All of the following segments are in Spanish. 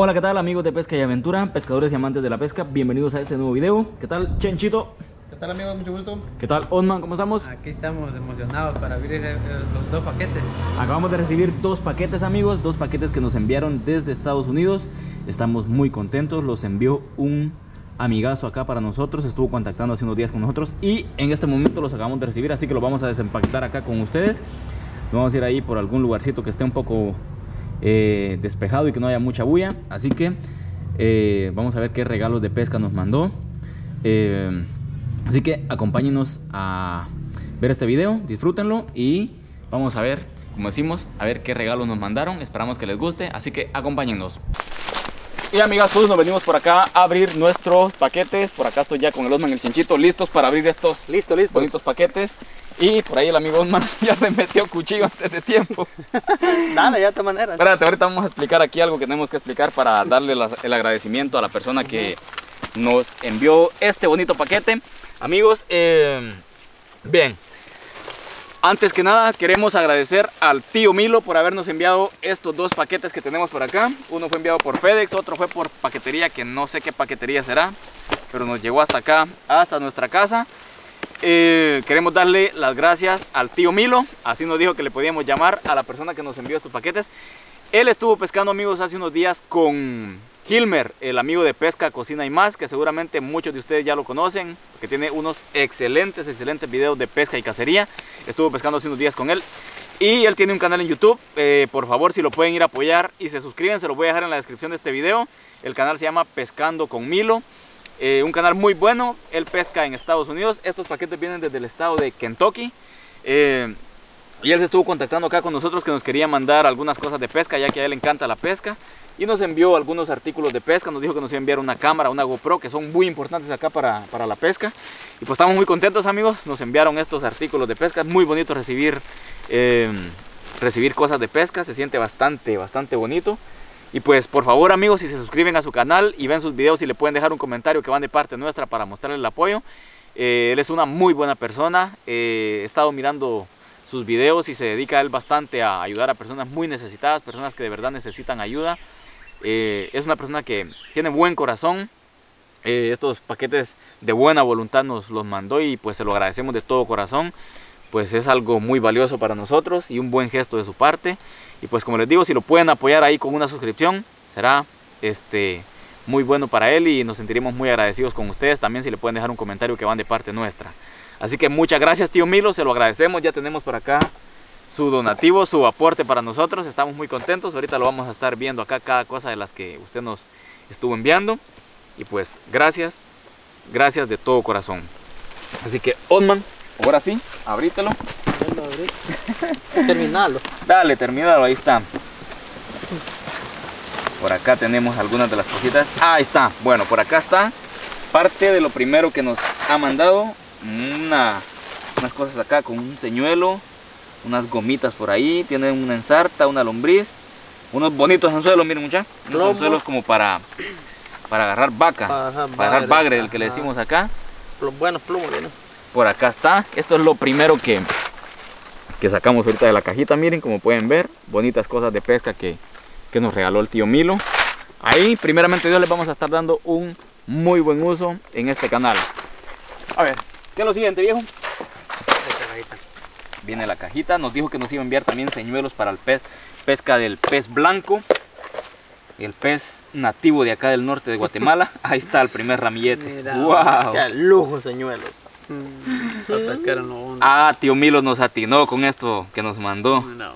Hola, ¿qué tal amigos de Pesca y Aventura, pescadores y amantes de la pesca? Bienvenidos a este nuevo video. ¿Qué tal, Chenchito? ¿Qué tal amigos? Mucho gusto. ¿Qué tal, Osman? ¿Cómo estamos? Aquí estamos emocionados para abrir eh, los dos paquetes. Acabamos de recibir dos paquetes, amigos, dos paquetes que nos enviaron desde Estados Unidos. Estamos muy contentos, los envió un amigazo acá para nosotros, estuvo contactando hace unos días con nosotros y en este momento los acabamos de recibir, así que los vamos a desempaquetar acá con ustedes. Vamos a ir ahí por algún lugarcito que esté un poco eh, despejado y que no haya mucha bulla. Así que eh, vamos a ver qué regalos de pesca nos mandó. Eh, así que acompáñenos a ver este video, disfrútenlo y vamos a ver, como decimos, a ver qué regalos nos mandaron. Esperamos que les guste, así que acompáñennos. Y amigas, nos venimos por acá a abrir nuestros paquetes. Por acá estoy ya con el Osman el Chinchito listos para abrir estos Listo, listo. bonitos paquetes. Y por ahí el amigo Osman ya le metió cuchillo antes de tiempo. Dale, ya de manera. Espérate, ahorita vamos a explicar aquí algo que tenemos que explicar para darle la- el agradecimiento a la persona que nos envió este bonito paquete. Amigos, eh, bien. Antes que nada, queremos agradecer al tío Milo por habernos enviado estos dos paquetes que tenemos por acá. Uno fue enviado por FedEx, otro fue por paquetería, que no sé qué paquetería será, pero nos llegó hasta acá, hasta nuestra casa. Eh, queremos darle las gracias al tío Milo, así nos dijo que le podíamos llamar a la persona que nos envió estos paquetes. Él estuvo pescando amigos hace unos días con Hilmer, el amigo de pesca, cocina y más, que seguramente muchos de ustedes ya lo conocen, porque tiene unos excelentes, excelentes videos de pesca y cacería. Estuvo pescando hace unos días con él. Y él tiene un canal en YouTube, eh, por favor si lo pueden ir a apoyar y se suscriben, se lo voy a dejar en la descripción de este video. El canal se llama Pescando con Milo. Eh, un canal muy bueno, él pesca en Estados Unidos. Estos paquetes vienen desde el estado de Kentucky. Eh, y él se estuvo contactando acá con nosotros que nos quería mandar algunas cosas de pesca, ya que a él le encanta la pesca. Y nos envió algunos artículos de pesca, nos dijo que nos iba a enviar una cámara, una GoPro, que son muy importantes acá para, para la pesca. Y pues estamos muy contentos amigos, nos enviaron estos artículos de pesca. Es muy bonito recibir, eh, recibir cosas de pesca, se siente bastante, bastante bonito. Y pues por favor amigos, si se suscriben a su canal y ven sus videos y le pueden dejar un comentario que van de parte nuestra para mostrarle el apoyo. Eh, él es una muy buena persona, eh, he estado mirando sus videos y se dedica él bastante a ayudar a personas muy necesitadas, personas que de verdad necesitan ayuda. Eh, es una persona que tiene buen corazón. Eh, estos paquetes de buena voluntad nos los mandó y pues se lo agradecemos de todo corazón. Pues es algo muy valioso para nosotros y un buen gesto de su parte. Y pues como les digo, si lo pueden apoyar ahí con una suscripción, será este muy bueno para él y nos sentiremos muy agradecidos con ustedes. También si le pueden dejar un comentario que van de parte nuestra. Así que muchas gracias tío Milo, se lo agradecemos. Ya tenemos por acá su donativo, su aporte para nosotros. Estamos muy contentos. Ahorita lo vamos a estar viendo acá cada cosa de las que usted nos estuvo enviando. Y pues gracias, gracias de todo corazón. Así que Osman, ahora sí, abrítelo. Terminalo. Dale, terminalo, ahí está. Por acá tenemos algunas de las cositas. Ah, ahí está. Bueno, por acá está parte de lo primero que nos ha mandado. Una, unas cosas acá con un señuelo, unas gomitas por ahí. Tienen una ensarta, una lombriz, unos bonitos anzuelos, miren muchachos. Unos anzuelos como para, para agarrar vaca, Ajá, para agarrar bagre, el que le decimos acá. Los buenos plumos, ¿no? Por acá está. Esto es lo primero que, que sacamos ahorita de la cajita. Miren, como pueden ver, bonitas cosas de pesca que, que nos regaló el tío Milo. Ahí, primeramente Dios, les vamos a estar dando un muy buen uso en este canal. A ver, ¿qué es lo siguiente, viejo? Viene la cajita. Nos dijo que nos iba a enviar también señuelos para el pez, pesca del pez blanco. El pez nativo de acá del norte de Guatemala. Ahí está el primer ramillete. Mira, ¡Wow! Qué lujo, señuelo. Para pescar en lo Ah, tío Milo nos atinó con esto que nos mandó. No.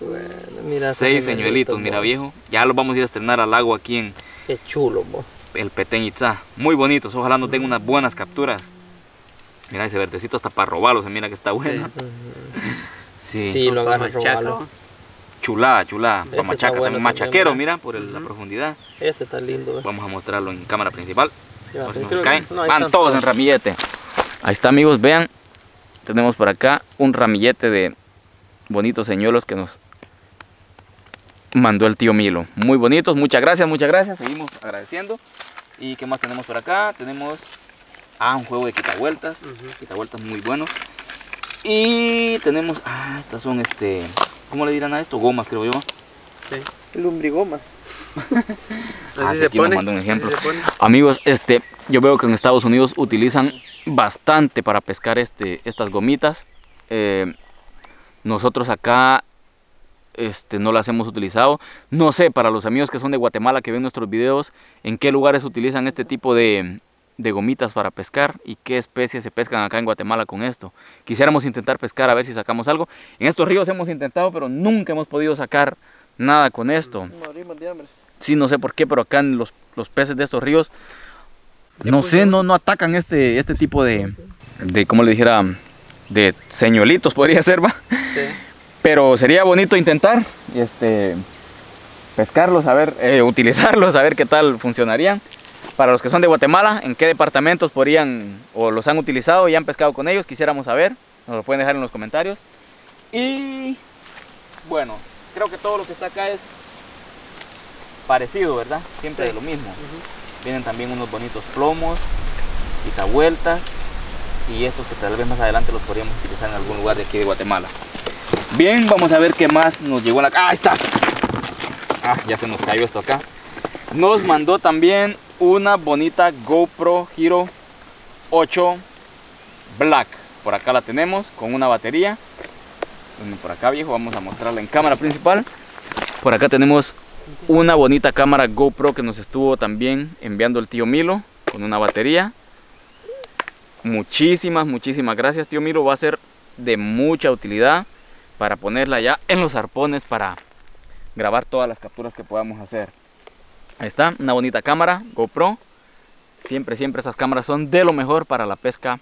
Bueno, mira Seis señuelitos, mira viejo. Ya los vamos a ir a estrenar al lago aquí en Qué chulo, bo. el Petén Itzá. Muy bonitos, ojalá nos den unas buenas capturas. Mira ese verdecito hasta para robarlo, se mira que está bueno. Sí, Sí, lo Para agarra chulada, chulada. Este Para machaca, bueno también machaquero, también, mira, por el- la profundidad. Este está lindo, bo. Vamos a mostrarlo en cámara principal. Ya, Por si nos creo que- caen. no, ahí Van todos en ramillete. Ahí está, amigos, vean. Tenemos por acá un ramillete de bonitos señuelos que nos mandó el tío Milo. Muy bonitos, muchas gracias, muchas gracias. Seguimos agradeciendo. ¿Y qué más tenemos por acá? Tenemos ah, un juego de quitavueltas. Quitavueltas muy buenos. Y tenemos, ah, estas son este, ¿cómo le dirán a esto? Gomas, creo yo. El lumbrigoma. Ah, Así sí, se aquí pone. un ejemplo. así se pone. Amigos, este, yo veo que en Estados Unidos utilizan bastante para pescar este, estas gomitas. Eh, nosotros acá este, no las hemos utilizado. No sé, para los amigos que son de Guatemala que ven nuestros videos, en qué lugares utilizan este tipo de, de gomitas para pescar y qué especies se pescan acá en Guatemala con esto. Quisiéramos intentar pescar a ver si sacamos algo. En estos ríos hemos intentado, pero nunca hemos podido sacar nada con esto. Morimos de hambre. Sí, no sé por qué, pero acá en los, los peces de estos ríos, no sé, no, no atacan este, este tipo de, de, como le dijera, de señuelitos podría ser, va. Sí. Pero sería bonito intentar, este, pescarlos, a ver, eh, utilizarlos, a ver qué tal funcionarían. Para los que son de Guatemala, ¿en qué departamentos podrían o los han utilizado y han pescado con ellos? Quisiéramos saber, nos lo pueden dejar en los comentarios. Y bueno, creo que todo lo que está acá es parecido, ¿verdad? Siempre Sí. de lo mismo. Vienen también unos bonitos plomos, quitavueltas y estos que tal vez más adelante los podríamos utilizar en algún lugar de aquí de Guatemala. Bien, vamos a ver qué más nos llegó a la... ¡Ah, ahí está! Ah, ya se nos cayó esto acá. Nos mandó también una bonita GoPro Hero 8 Black. Por acá la tenemos con una batería. Por acá viejo, vamos a mostrarla en cámara principal. Por acá tenemos una bonita cámara GoPro que nos estuvo también enviando el tío Milo con una batería. Muchísimas, muchísimas gracias tío Milo. Va a ser de mucha utilidad para ponerla ya en los arpones para grabar todas las capturas que podamos hacer. Ahí está, una bonita cámara GoPro. Siempre, siempre esas cámaras son de lo mejor para la pesca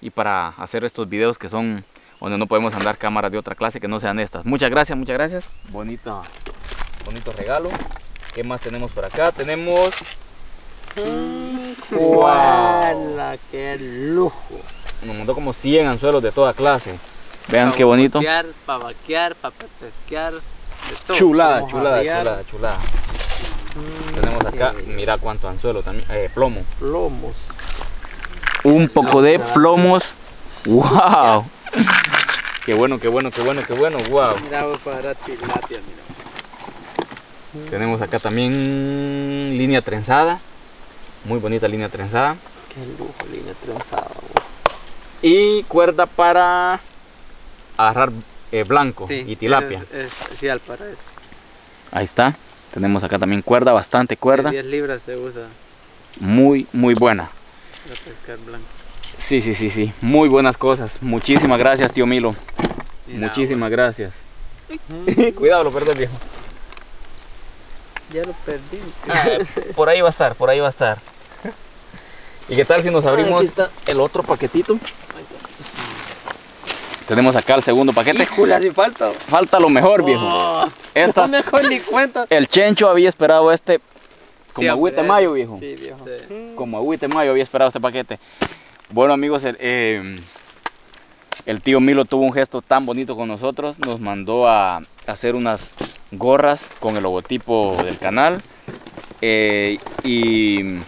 y para hacer estos videos que son donde no podemos andar cámaras de otra clase que no sean estas. Muchas gracias, muchas gracias. Bonito, bonito regalo. ¿Qué más tenemos por acá? Tenemos ¡Guala! ¡Qué lujo! nos mandó como 100 anzuelos de toda clase. Vean qué bonito. botear, Pa' vaquear, pa' pesquear, de todo. Chulada, chulada, variar. chulada, chulada. Tenemos acá, mira cuánto anzuelo también, eh, plomo. Plomos. Un poco de plomos. ¡Wow! Qué bueno, qué bueno, qué bueno, qué bueno, wow. Mira, voy para tilapia, mira. Tenemos acá también línea trenzada. Muy bonita línea trenzada. ¡Qué lujo! Línea trenzada. Y cuerda para agarrar eh, blanco Sí, y tilapia. Es, para eso. Ahí está. Tenemos acá también cuerda, bastante cuerda. 10 libras se usa Muy, muy buena. para pescar blanco. Sí, sí, sí, sí. Muy buenas cosas. Muchísimas gracias, tío Milo. Mira, Muchísimas gracias. Cuidado, lo perdés, viejo. Ya lo perdí. por ahí va a estar, por ahí va a estar. ¿Y qué tal si nos abrimos aquí está. el otro paquetito? Tenemos acá el segundo paquete. ¡Híjole, así falta! Falta lo mejor, viejo. Oh, Estas- no mejor ni cuenta. el Chencho había esperado este como Sí, agüite mayo, viejo. Sí, viejo. Sí. Como agüite mayo había esperado este paquete. Bueno, amigos, el, eh, el tío Milo tuvo un gesto tan bonito con nosotros. Nos mandó a hacer unas gorras con el logotipo del canal. eh, y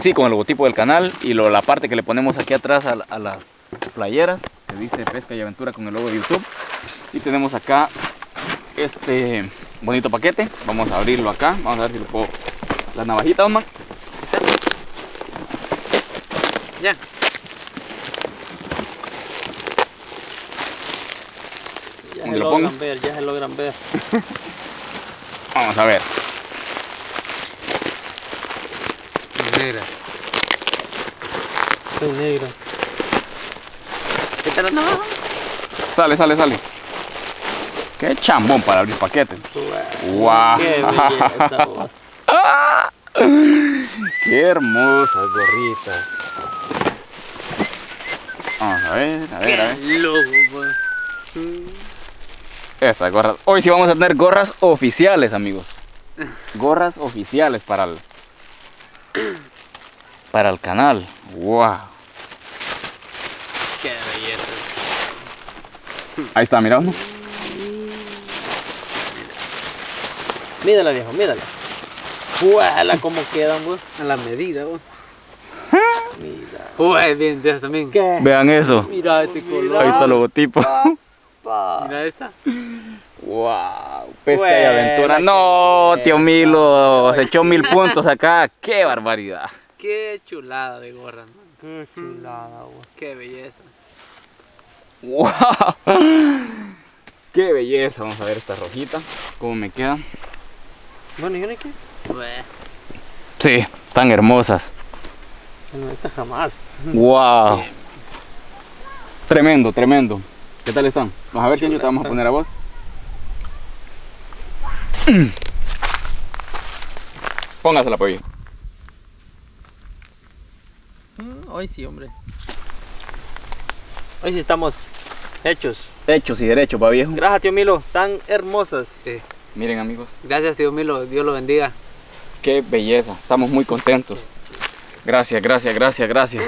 sí, con el logotipo del canal. Y lo- la parte que le ponemos aquí atrás a, a las playeras, que dice Pesca y Aventura con el logo de YouTube. Y tenemos acá este bonito paquete. Vamos a abrirlo acá. Vamos a ver si le puedo. La navajita. Ya. Ya ¿Dónde se lo logran ver, ya se logran ver. Vamos a ver. Negra. Soy negro. ¿Qué tal? No. Sale, sale, sale. Qué chambón para abrir paquetes. Guau. ¡Qué belleza! bo. Qué hermosas gorritas. Vamos a ver, a ver, a ver. Qué lujo, pues. Estas gorras. Hoy sí vamos a tener gorras oficiales, amigos. Gorras oficiales para el para el canal. Wow. Qué belleza. Ahí está, mira. uno. Mírala, viejo, mírala. ¡Guala! ¿Cómo quedan, bo? A la medida, vos. Mira. Uy, bien, de también. ¿Qué? Vean eso. Mira este color. Ahí está el logotipo. Pa. Mira esta. Wow, pesca y aventura. No, tío Milo, se echó mil puntos acá. Qué barbaridad. Qué chulada de gorra, man. Qué chulada, güey. Qué belleza. Wow. Qué belleza. Vamos a ver esta rojita. ¿Cómo me queda? Bueno, ¿y una qué? Sí, tan hermosas. No, esta jamás. Wow. Tremendo, tremendo. ¿Qué tal están? Vamos a ver, Chencho, te vamos a poner a vos. Póngasela, pollo. Mm, Hoy sí, hombre. Hoy sí estamos hechos. Hechos y derechos, va viejo. Gracias, tío Milo. Tan hermosas. Sí. Miren, amigos. Gracias, tío Milo. Dios lo bendiga. Qué belleza. Estamos muy contentos. Gracias, gracias, gracias, gracias.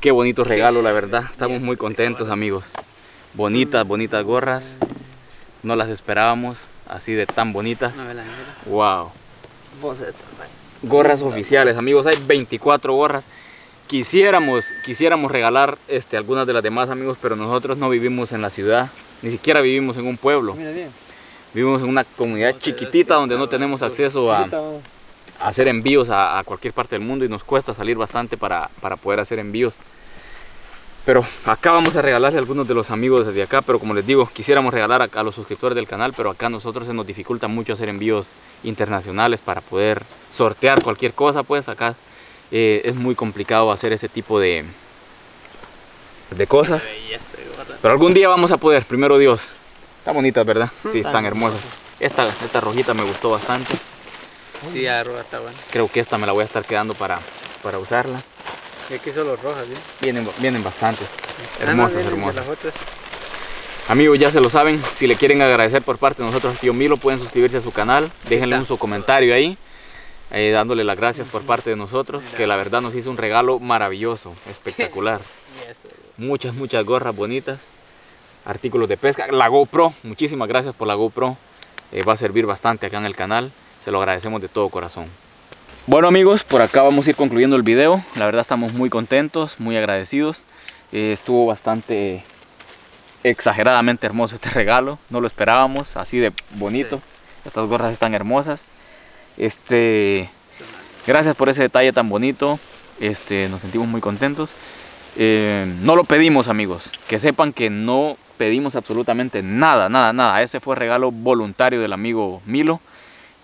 Qué bonito regalo, la verdad. Estamos muy contentos, amigos. Bonitas, bonitas gorras. No las esperábamos así de tan bonitas. Wow. Gorras oficiales, amigos. Hay 24 gorras. Quisiéramos, quisiéramos regalar este, algunas de las demás, amigos, pero nosotros no vivimos en la ciudad. Ni siquiera vivimos en un pueblo. Mira bien. Vivimos en una comunidad chiquitita donde no tenemos acceso a, hacer envíos a, a cualquier parte del mundo y nos cuesta salir bastante para, para poder hacer envíos. Pero acá vamos a regalarle a algunos de los amigos desde acá, pero como les digo, quisiéramos regalar a, a los suscriptores del canal, pero acá a nosotros se nos dificulta mucho hacer envíos internacionales para poder sortear cualquier cosa, pues acá eh, es muy complicado hacer ese tipo de, de cosas. Pero algún día vamos a poder, primero Dios. Están bonitas, ¿verdad? Sí, Están hermosas. Esta, esta rojita me gustó bastante. Sí, la roja está buena. Creo que esta me la voy a estar quedando para, para usarla. Y aquí rojas. Vienen, vienen bastantes. Ah, Hermosas, hermosas. Amigos, ya se lo saben. Si le quieren agradecer por parte de nosotros, tío Milo, pueden suscribirse a su canal. Déjenle un su comentario ahí. Eh, dándole las gracias por parte de nosotros. Que la verdad nos hizo un regalo maravilloso, espectacular. Muchas, muchas gorras bonitas, artículos de pesca, la GoPro, muchísimas gracias por la GoPro, eh, va a servir bastante acá en el canal, se lo agradecemos de todo corazón. Bueno amigos, por acá vamos a ir concluyendo el video, la verdad estamos muy contentos, muy agradecidos, Eh, estuvo bastante exageradamente hermoso este regalo, no lo esperábamos, así de bonito, estas gorras están hermosas, este, gracias por ese detalle tan bonito, este, nos sentimos muy contentos. Eh, no lo pedimos amigos, que sepan que no pedimos absolutamente nada, nada, nada. Ese fue regalo voluntario del amigo Milo.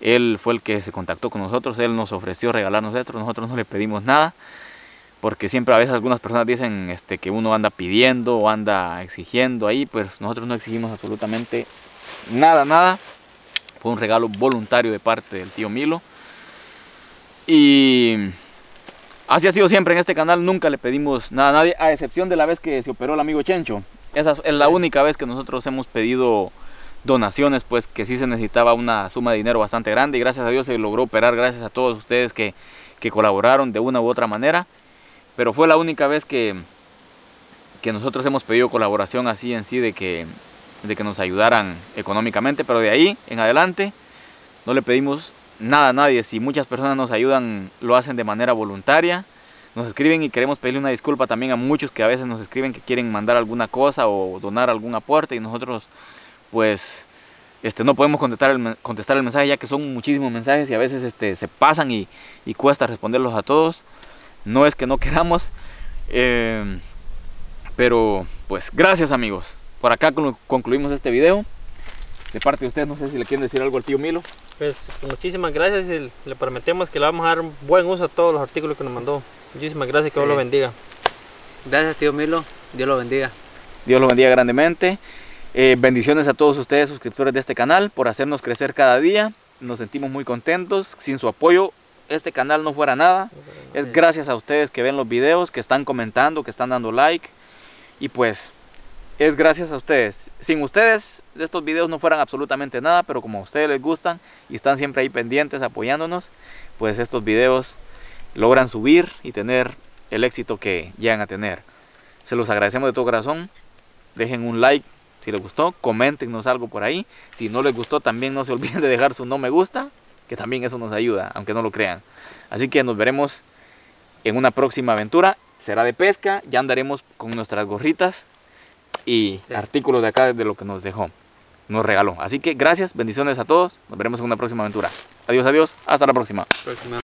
Él fue el que se contactó con nosotros, él nos ofreció regalarnos esto, nosotros no le pedimos nada, porque siempre a veces algunas personas dicen este, que uno anda pidiendo o anda exigiendo ahí, pues nosotros no exigimos absolutamente nada, nada. Fue un regalo voluntario de parte del tío Milo. Y Así ha sido siempre en este canal, nunca le pedimos nada a nadie, a excepción de la vez que se operó el amigo Chencho. Esa es la única vez que nosotros hemos pedido donaciones, pues que sí se necesitaba una suma de dinero bastante grande y gracias a Dios se logró operar, gracias a todos ustedes que, que colaboraron de una u otra manera. Pero fue la única vez que, que nosotros hemos pedido colaboración así en sí, de que, de que nos ayudaran económicamente, pero de ahí en adelante no le pedimos nada a nadie. Si muchas personas nos ayudan, lo hacen de manera voluntaria. Nos escriben y queremos pedirle una disculpa también a muchos que a veces nos escriben que quieren mandar alguna cosa o donar algún aporte y nosotros pues este, no podemos contestar el, contestar el mensaje ya que son muchísimos mensajes y a veces este, se pasan y, y cuesta responderlos a todos. No es que no queramos, eh, pero pues gracias amigos. Por acá conclu- concluimos este video. De parte de ustedes, no sé si le quieren decir algo al tío Milo. Pues muchísimas gracias y le prometemos que le vamos a dar buen uso a todos los artículos que nos mandó. Muchísimas gracias, que Dios lo bendiga. Gracias, tío Milo. Dios lo bendiga. Dios los bendiga grandemente. Eh, bendiciones a todos ustedes, suscriptores de este canal, por hacernos crecer cada día. Nos sentimos muy contentos. Sin su apoyo, este canal no fuera nada. Es gracias a ustedes que ven los videos, que están comentando, que están dando like. Y pues, es gracias a ustedes. Sin ustedes, estos videos no fueran absolutamente nada, pero como a ustedes les gustan y están siempre ahí pendientes apoyándonos, pues estos videos logran subir y tener el éxito que llegan a tener. Se los agradecemos de todo corazón. Dejen un like si les gustó, coméntenos algo por ahí. Si no les gustó, también no se olviden de dejar su no me gusta, que también eso nos ayuda, aunque no lo crean. Así que nos veremos en una próxima aventura. Será de pesca, ya andaremos con nuestras gorritas y Sí. artículos de acá de lo que nos dejó. nos regaló. Así que gracias, bendiciones a todos. Nos veremos en una próxima aventura. Adiós, adiós. Hasta la próxima. Próxima.